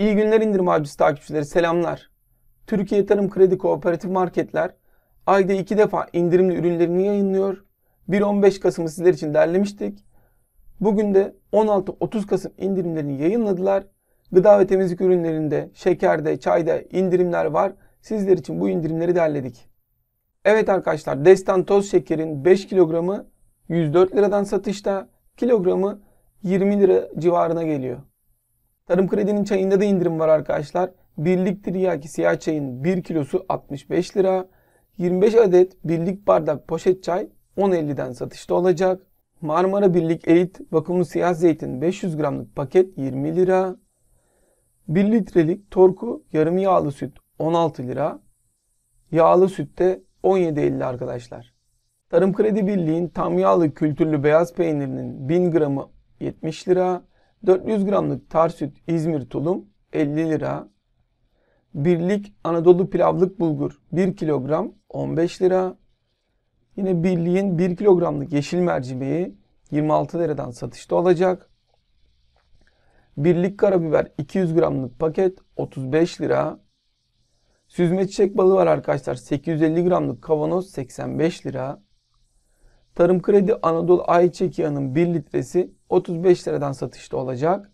İyi günler indirim avcısı takipçileri selamlar. Türkiye Tarım Kredi Kooperatif Marketler ayda iki defa indirimli ürünlerini yayınlıyor. 1-15 Kasım'ı sizler için derlemiştik. Bugün de 16-30 Kasım indirimlerini yayınladılar. Gıda ve temizlik ürünlerinde, şekerde, çayda indirimler var. Sizler için bu indirimleri derledik. Evet arkadaşlar Destan toz şekerin 5 kilogramı 104 liradan satışta, kilogramı 20 lira civarına geliyor. Tarım Kredi'nin çayında da indirim var arkadaşlar. 1 litre yaki siyah çayın 1 kilosu 65 lira. 25 adet birlik bardak poşet çay 10.50'den satışta olacak. Marmara Birlik Elit vakumlu siyah zeytin 500 gramlık paket 20 lira. 1 litrelik torku yarım yağlı süt 16 lira. Yağlı sütte 17.50 arkadaşlar. Tarım Kredi Birliği'nin tam yağlı kültürlü beyaz peynirinin 1000 gramı 70 lira. 400 gramlık tar süt İzmir tulum 50 lira. Birlik Anadolu pilavlık bulgur 1 kilogram 15 lira. Yine birliğin 1 kilogramlık yeşil mercimeği 26 liradan satışta olacak. Birlik karabiber 200 gramlık paket 35 lira. Süzme çiçek balı var arkadaşlar. 850 gramlık kavanoz 85 lira. Tarım Kredi Anadolu Ayçiçek yağının 1 litresi 35 liradan satışta olacak.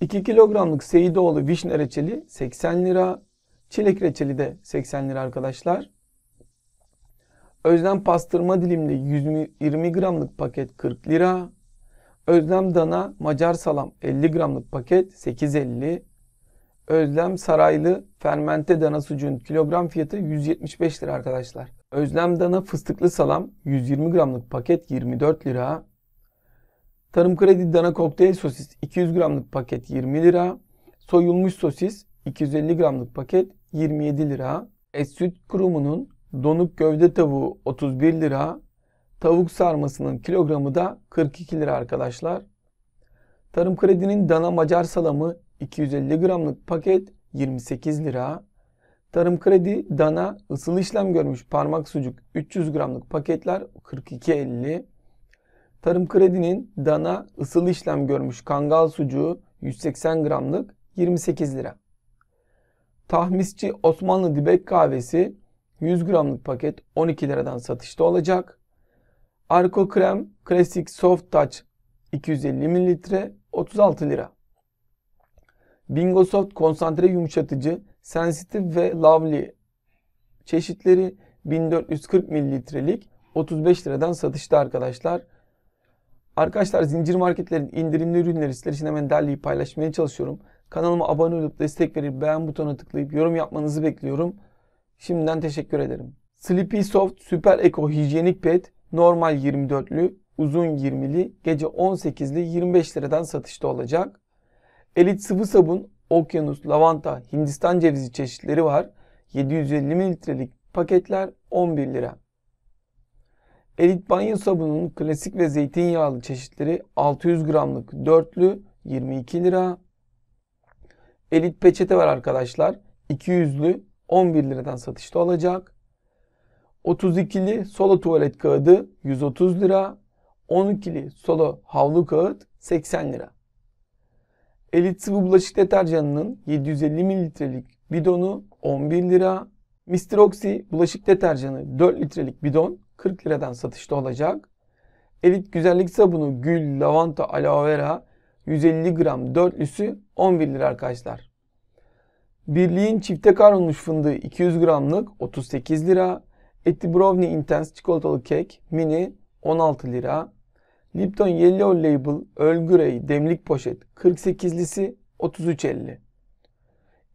2 kilogramlık Seyidoğlu vişne reçeli 80 lira. Çilek reçeli de 80 lira arkadaşlar. Özlem pastırma dilimli 120 gramlık paket 40 lira. Özlem dana Macar salam 50 gramlık paket 8.50. Özlem saraylı fermente dana sucuğun kilogram fiyatı 175 lira arkadaşlar. Özlem dana fıstıklı salam 120 gramlık paket 24 lira. Tarım Kredi dana kokteyl sosis 200 gramlık paket 20 lira. Soyulmuş sosis 250 gramlık paket 27 lira. Et süt kurumunun donuk gövde tavuğu 31 lira. Tavuk sarmasının kilogramı da 42 lira arkadaşlar. Tarım Kredi'nin dana macar salamı 250 gramlık paket 28 lira. Tarım Kredi dana ısıl işlem görmüş parmak sucuk 300 gramlık paketler 42.50. Tarım Kredi'nin dana ısıl işlem görmüş kangal sucuğu 180 gramlık 28 lira. Tahmisçi Osmanlı dibek kahvesi 100 gramlık paket 12 liradan satışta olacak. Arko Krem Classic Soft Touch 250 mililitre 36 lira. Bingo Soft konsantre yumuşatıcı Sensitive ve Lovely çeşitleri 1440 mililitrelik 35 liradan satışta arkadaşlar. Arkadaşlar zincir marketlerin indirimli ürünleri sizler için hemen derleyip paylaşmaya çalışıyorum. Kanalıma abone olup destek verip beğen butonuna tıklayıp yorum yapmanızı bekliyorum. Şimdiden teşekkür ederim. Sleepy Soft Super Eco Hijyenik Pet normal 24'lü, uzun 20'li, gece 18'li 25 liradan satışta olacak. Elit sıvı sabun, okyanus, lavanta, hindistan cevizi çeşitleri var. 750 mililitrelik paketler 11 lira. Elit banyo sabununun klasik ve zeytinyağlı çeşitleri 600 gramlık dörtlü 22 lira. Elit peçete var arkadaşlar. 200'lü 11 liradan satışta olacak. 32'li solo tuvalet kağıdı 130 lira. 12'li solo havlu kağıt 80 lira. Elit sıvı bulaşık deterjanının 750 mililitrelik bidonu 11 lira. Mr. Oxy bulaşık deterjanı 4 litrelik bidon 40 liradan satışta olacak. Elit güzellik sabunu gül, lavanta, aloe vera 150 gram dörtlüsü 11 lira arkadaşlar. Birliğin çifte kavrulmuş fındığı 200 gramlık 38 lira. Eti Brownie Intense çikolatalı kek mini 16 lira. Lipton Yellow Label Earl Grey demlik poşet 48'lisi 33.50.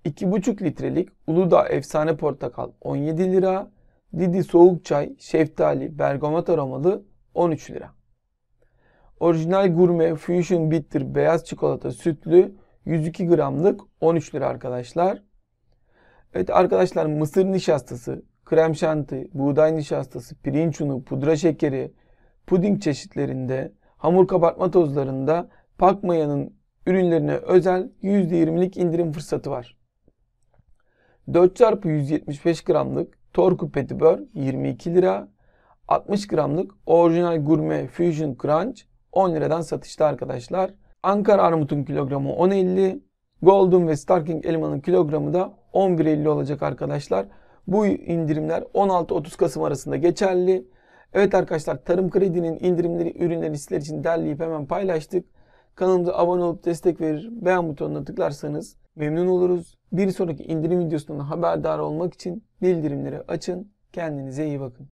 2,5 litrelik Uludağ Efsane Portakal 17 lira. Didi Soğuk Çay Şeftali Bergamot aromalı 13 lira. Orijinal Gurme Fusion Bitter Beyaz Çikolata Sütlü 102 gramlık 13 lira arkadaşlar. Evet arkadaşlar mısır nişastası, krem şanti, buğday nişastası, pirinç unu, pudra şekeri, puding çeşitlerinde, hamur kabartma tozlarında Pakmaya'nın ürünlerine özel %20'lik indirim fırsatı var. 4 çarpı 175 gramlık Torku Petibör 22 lira. 60 gramlık orijinal gurme Fusion Crunch 10 liradan satışta arkadaşlar. Ankara armutun kilogramı 10.50. Golden ve Starking elmanın kilogramı da 11.50 olacak arkadaşlar. Bu indirimler 16-30 Kasım arasında geçerli. Evet arkadaşlar Tarım Kredi'nin indirimleri ürünleri sizler için derleyip hemen paylaştık. Kanalımıza abone olup destek verir, beğen butonuna tıklarsanız memnun oluruz. Bir sonraki indirim videosundan haberdar olmak için bildirimleri açın. Kendinize iyi bakın.